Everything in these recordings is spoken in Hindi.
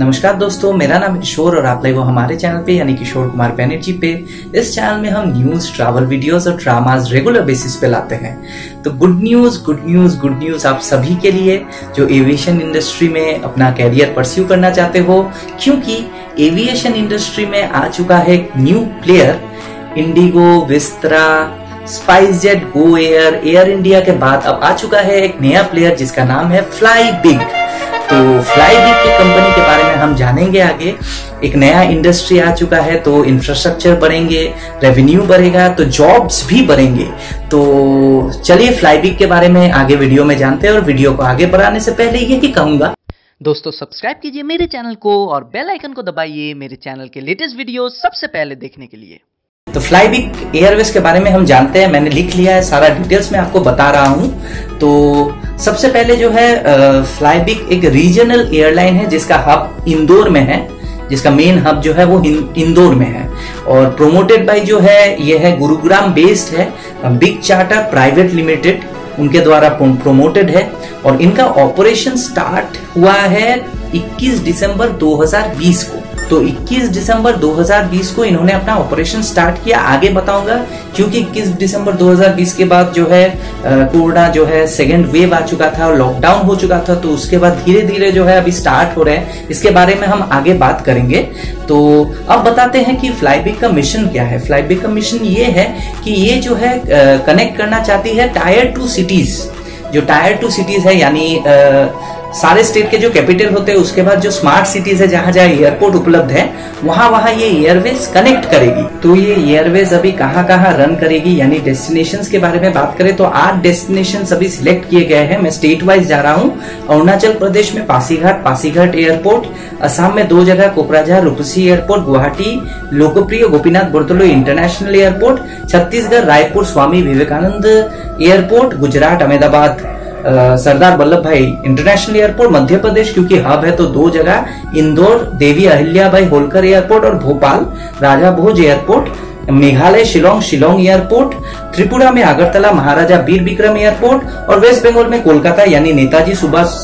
नमस्कार दोस्तों, मेरा नाम किशोर और आप लोग हमारे चैनल पे, यानी किशोर कुमार बैनर्जी पे। इस चैनल में हम न्यूज़ ट्रैवल वीडियोस और ड्रामाज रेगुलर बेसिस पे लाते हैं। तो good news good news good news आप सभी के लिए जो एविएशन इंडस्ट्री में अपना कैरियर परस्यू करना चाहते हो, क्योंकि एविएशन इंडस्ट्री में आ चुका है new player IndiGo Vistara SpiceJet GoAir Air India के बाद अब आ चुका है एक नया प्लेयर जिसका नाम है फ्लाई बिग तो फ्लाई बिग की कंपनी के बारे में हम जानेंगे आगे। एक नया इंडस्ट्री आ चुका है तो इंफ्रास्ट्रक्चर बढ़ेंगे रेवेन्यू बढ़ेगा तो जॉब्स भी बढ़ेंगे। तो चलिए फ्लाई बिग के बारे में आगे वीडियो में जानते हैं और वीडियो को आगे बढ़ाने से पहले ये ही कहूँगा। दोस्तों सब्सक्राइब कीजिए मेरे चैनल को और बेल आइकन को दबाइए मेरे चैनल के लेटेस्ट वीडियो सबसे पहले देखने के लिए। तो फ्लाई बिग एयरवेज के बारे में हम जानते हैं, मैंने लिख लिया है, सारा डिटेल्स में आपको बता रहा हूँ। तो सबसे पहले जो है फ्लाई बिग एक रीजनल एयरलाइन है, जिसका हब इंदौर में है, जिसका मेन हब जो है वो इंदौर में है। और प्रोमोटेड बाय जो है, ये है गुरुग्राम बेस्ड है बिग चार्टर प्राइवेट लिमिटेड उनके द्वारा प्रोमोटेड है। और इनका ऑपरेशन स्टार्ट हुआ है 21 दिसंबर 2020 को। तो 21 दिसंबर 2020 को इन्होंने अपना ऑपरेशन स्टार्ट किया। आगे बताऊँगा, क्योंकि 21 दिसंबर 2020 के बाद जो है कोरोना जो है सेकेंड वेव आ चुका था और लॉकडाउन हो चुका था तो उसके बाद धीरे धीरे जो है अभी स्टार्ट हो रहे हैं। इसके बारे में हम आगे बात करेंगे। तो अब बताते हैं कि फ्लाईबिग का मिशन क्या है। फ्लाईबिग का मिशन ये है कि ये जो है कनेक्ट करना चाहती है टायर टू सिटीज़ जो टायर टू सिटीज़ है, यानी सारे स्टेट के जो कैपिटल होते हैं, उसके बाद जो स्मार्ट सिटीज़ है, जहाँ जहाँ एयरपोर्ट उपलब्ध है, वहाँ वहाँ ये एयरवेज कनेक्ट करेगी। तो ये एयरवेज अभी कहाँ कहाँ रन करेगी, यानी डेस्टिनेशन के बारे में बात करें तो आठ डेस्टिनेशन अभी सिलेक्ट किए गए हैं। मैं स्टेट वाइज जा रहा हूँ, अरुणाचल प्रदेश में पासीघाट पासीघाट एयरपोर्ट असम में दो जगह, Kokrajhar, Rupsi Airport Guwahati, Lokpriya Gopinath Bordoloi International Airport Chhattisgarh Raipur Swami Vivekananda Airport Gujarat, Ahmedabad. Sardar Vallabh Bhai International Airport Madhya Pradesh, क्योंकि हब है तो दो जगह, इंदौर, देवी अहिल्याबाई होलकर एयरपोर्ट और भोपाल, राजा भोज एयरपोर्ट मेघालय, शिलोंग शिलोंग एयरपोर्ट त्रिपुरा में अगरतला, महाराजा बीर विक्रम एयरपोर्ट और वेस्ट बंगाल में कोलकाता, यानी नेताजी सुभाष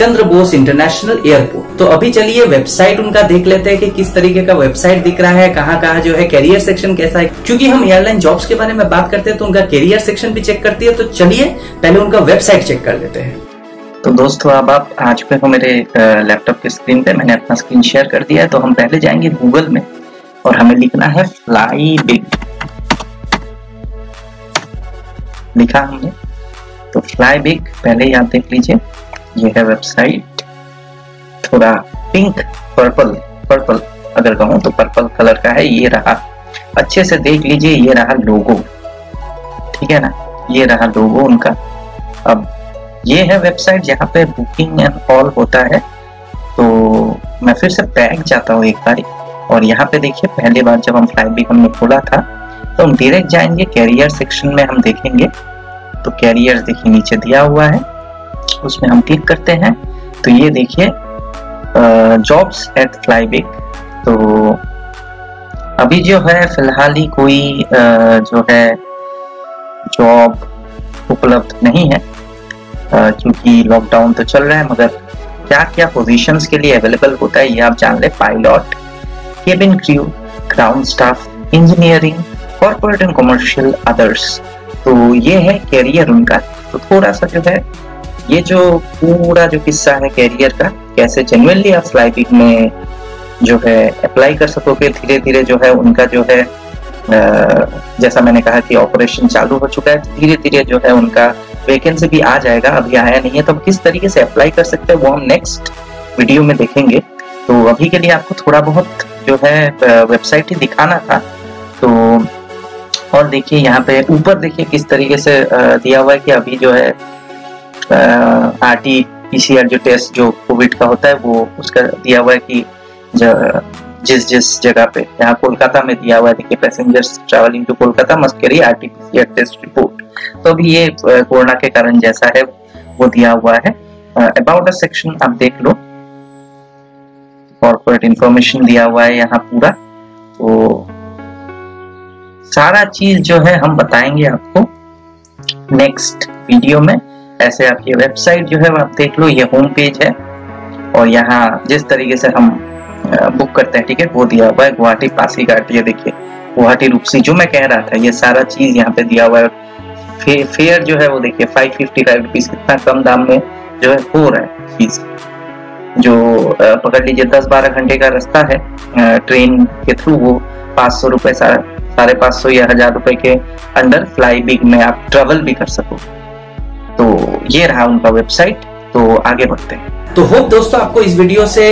चंद्र बोस इंटरनेशनल एयरपोर्ट। तो अभी चलिए वेबसाइट उनका देख लेते हैं कि किस तरीके का वेबसाइट दिख रहा है कहाँ कहाँ जो है कैरियर सेक्शन कैसा है। क्योंकि हम एयरलाइन जॉब्स के बारे में बात करते हैं तो उनका कैरियर सेक्शन भी चेक करती है। तो चलिए, पहले उनका वेबसाइट चेक कर लेते हैं। तो दोस्तों, अब आप आ चुके हो मेरे लैपटॉप के स्क्रीन पे मैंने अपना स्क्रीन शेयर कर दिया है। तो हम पहले जाएँगे गूगल में और हमें लिखना है फ्लाई बिग। लिखा हमने। तो फ्लाई बिग, पहले आप देख लीजिए। ये है वेबसाइट थोड़ा पिंक पर्पल पर्पल अगर कहूँ तो पर्पल कलर का है, ये रहा। अच्छे से देख लीजिए, ये रहा लोगो ठीक है ना? ये रहा लोगो उनका। अब ये है वेबसाइट जहाँ पे बुकिंग एंड कॉल होता है। तो मैं फिर से बैक जाता हूँ एक बार। और यहाँ पे देखिए, पहली बार जब हम फ़्लाइट भी हमने खोला था तो हम डायरेक्ट जाएँगे कैरियर सेक्शन में हम देखेंगे। तो कैरियर देखिए, नीचे दिया हुआ है। उसमें हम क्लिक करते हैं। तो ये देखिए जॉब्स एट फ्लाईबिग तो अभी जो है, फ़िलहाल ही कोई जो है जॉब उपलब्ध नहीं है क्योंकि लॉकडाउन तो चल रहा है, मगर क्या क्या पोजीशंस के लिए अवेलेबल होता है, ये आप जान ले। Pilot cabin crew ground staff engineering corporate and commercial others तो ये है कैरियर उनका। तो थोड़ा सा जो है ये जो पूरा जो किस्सा है कैरियर का, कैसे जेनुअनली आप फ्लाईपिंग में जो है अप्लाई कर सकोगे धीरे धीरे जो है उनका जो है जैसा मैंने कहा कि ऑपरेशन चालू हो चुका है धीरे धीरे जो है उनका वैकेंसी भी आ जाएगा, अभी आया नहीं है तो किस तरीके से अप्लाई कर सकते हैं वो हम नेक्स्ट वीडियो में देखेंगे। तो अभी के लिए आपको थोड़ा बहुत जो है वेबसाइट ही दिखाना था। तो और देखिए यहाँ पे ऊपर देखिए किस तरीके से दिया हुआ है कि अभी जो है R T P C R जो टेस्ट जो कोविड का होता है, वो उसका दिया हुआ है कि जिस जिस जगह पे यहाँ कोलकाता में दिया हुआ है, देखिए passengers travelling to Kolkata must carry R T PCR test report तो अभी ये कोरोना के कारण जैसा है, वो दिया हुआ है. अबाउट अ सेक्शन आप देख लो. कॉर्पोरेट इंफॉर्मेशन दिया हुआ है यहाँ पूरा. तो सारा चीज़ जो है हम बताएँगे आपको नेक्स्ट वीडियो में. ऐसे आपकी वेबसाइट जो है आप देख लो ये होम पेज है। और यहाँ जिस तरीके से हम बुक करते हैं टिकट वो दिया हुआ है गुवाहाटी पासी घाट ये देखिए गुवाहाटी रूपसी जो मैं कह रहा था ये सारा चीज़ यहाँ पे दिया हुआ है। फे, फेयर जो है वो देखिए फाइव फिफ्टी फाइव रुपीज़ कितना कम दाम में जो है हो रहा है फ़ीस जो पकड़ लीजिए दस बारह घंटे का रास्ता है ट्रेन के थ्रू वो पाँच सौ रुपए साढ़े पाँच सौ या हज़ार रुपए के अंडर फ्लाई बिग में आप ट्रेवल भी कर सको। तो ये रहा उनका वेबसाइट तो आगे बढ़ते हैं। तो होप दोस्तों आपको इस वीडियो से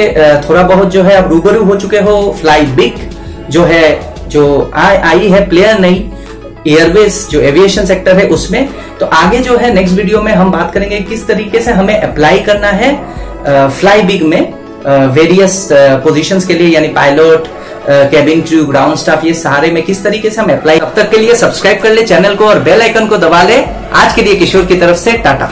थोड़ा बहुत जो है आप रूबरू हो चुके हो फ्लाई बिग जो है, जो आई आई है प्लेयर नहीं एयरवेज जो एविएशन सेक्टर है उसमें। तो आगे जो है नेक्स्ट वीडियो में हम बात करेंगे किस तरीके से हमें अप्लाई करना है फ्लाई बिग में वेरियस पोजीशंस के लिए, यानी pilot cabin crew ground staff ये सारे में किस तरीके से हम अप्लाई अब तक के लिए सब्सक्राइब कर ले चैनल को और बेल आइकन को दबा ले। आज के लिए किशोर की तरफ़ से टाटा।